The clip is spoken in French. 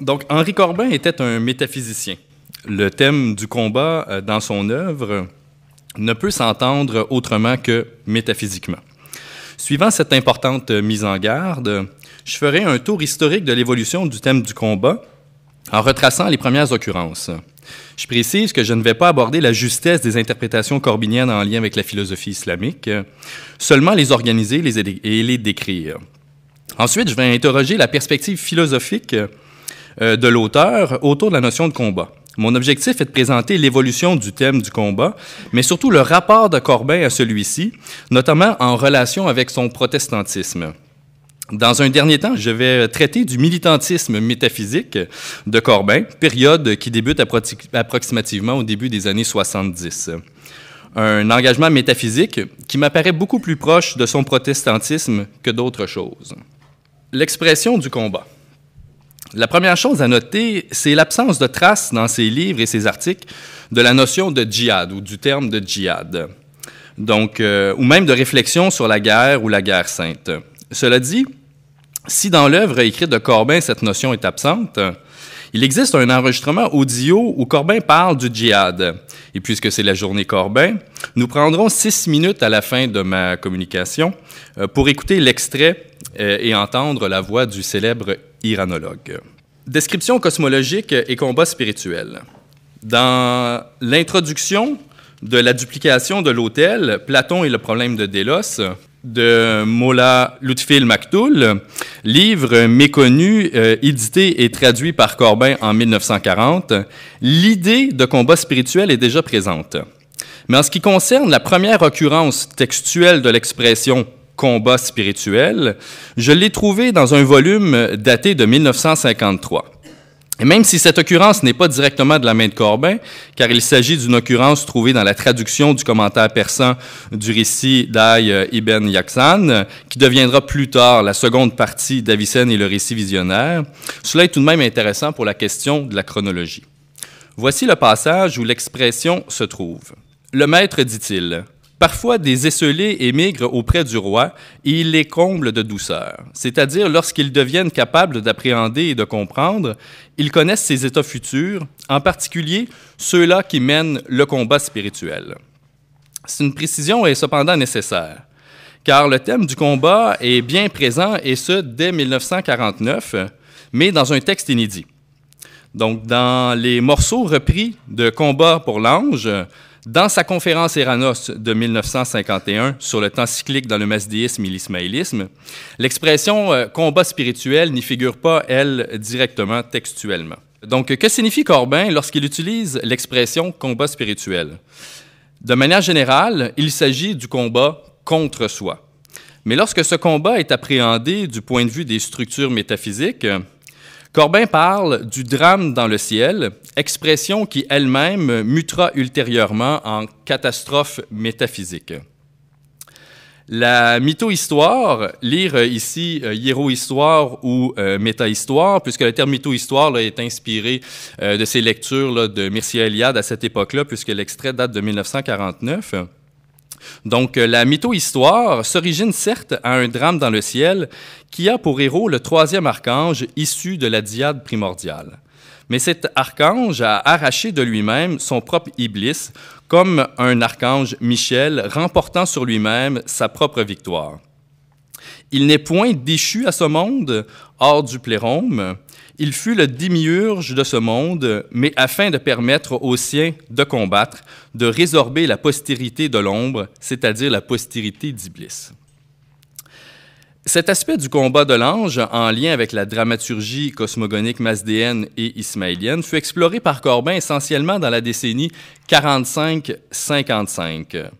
Donc, Henri Corbin était un métaphysicien. Le thème du combat euh, dans son œuvre ne peut s'entendre autrement que métaphysiquement. Suivant cette importante mise en garde, je ferai un tour historique de l'évolution du thème du combat en retraçant les premières occurrences. Je précise que je ne vais pas aborder la justesse des interprétations corbiniennes en lien avec la philosophie islamique, seulement les organiser et les décrire. Ensuite, je vais interroger la perspective philosophique euh, de l'auteur autour de la notion de combat. Mon objectif est de présenter l'évolution du thème du combat, mais surtout le rapport de Corbin à celui-ci, notamment en relation avec son protestantisme. Dans un dernier temps, je vais traiter du militantisme métaphysique de Corbin, période qui débute approximativement au début des années 70. Un engagement métaphysique qui m'apparaît beaucoup plus proche de son protestantisme que d'autres choses. L'expression du combat. La première chose à noter, c'est l'absence de traces dans ses livres et ses articles de la notion de djihad ou du terme de djihad, donc, euh, ou même de réflexion sur la guerre ou la guerre sainte. Cela dit, si dans l'œuvre écrite de Corbin cette notion est absente, il existe un enregistrement audio où Corbin parle du djihad. Et puisque c'est la journée Corbin, nous prendrons six minutes à la fin de ma communication euh, pour écouter l'extrait euh, et entendre la voix du célèbre iranologue. Description cosmologique et combat spirituel. Dans l'introduction de la duplication de l'autel, Platon et le problème de Délos, de Mola Lutfil Maktoul, livre méconnu, euh, édité et traduit par Corbin en 1940, l'idée de combat spirituel est déjà présente. Mais en ce qui concerne la première occurrence textuelle de l'expression combat spirituel, je l'ai trouvé dans un volume daté de 1953. Et même si cette occurrence n'est pas directement de la main de Corbin, car il s'agit d'une occurrence trouvée dans la traduction du commentaire persan du récit d'Aï ibn Yaksan, qui deviendra plus tard la seconde partie d'Avicenne et le récit visionnaire, cela est tout de même intéressant pour la question de la chronologie. Voici le passage où l'expression se trouve. Le maître dit-il, Parfois, des esselés émigrent auprès du roi et il les comble de douceur. C'est-à-dire, lorsqu'ils deviennent capables d'appréhender et de comprendre, ils connaissent ses états futurs, en particulier ceux-là qui mènent le combat spirituel. C'est une précision est cependant nécessaire, car le thème du combat est bien présent et ce dès 1949, mais dans un texte inédit. Donc, dans les morceaux repris de Combat pour l'ange, dans sa conférence Eranos de 1951 sur le temps cyclique dans le masdéisme et l'ismaélisme, l'expression euh, combat spirituel n'y figure pas, elle, directement textuellement. Donc, que signifie Corbin lorsqu'il utilise l'expression combat spirituel? De manière générale, il s'agit du combat contre soi. Mais lorsque ce combat est appréhendé du point de vue des structures métaphysiques, Corbin parle du drame dans le ciel, expression qui elle-même mutera ultérieurement en catastrophe métaphysique. La mytho-histoire, lire ici euh, hiéro-histoire ou euh, méta-histoire, puisque le terme mytho-histoire est inspiré euh, de ces lectures de Mircea Eliade à cette époque-là, puisque l'extrait date de 1949. Donc, euh, la mytho-histoire s'origine certes à un drame dans le ciel qui a pour héros le troisième archange issu de la diade primordiale. Mais cet archange a arraché de lui-même son propre Iblis, comme un archange Michel remportant sur lui-même sa propre victoire. Il n'est point déchu à ce monde, hors du plérome, il fut le démiurge de ce monde, mais afin de permettre aux siens de combattre, de résorber la postérité de l'ombre, c'est-à-dire la postérité d'Iblis. Cet aspect du combat de l'ange, en lien avec la dramaturgie cosmogonique masdéenne et ismaélienne, fut exploré par Corbin essentiellement dans la décennie 45-55.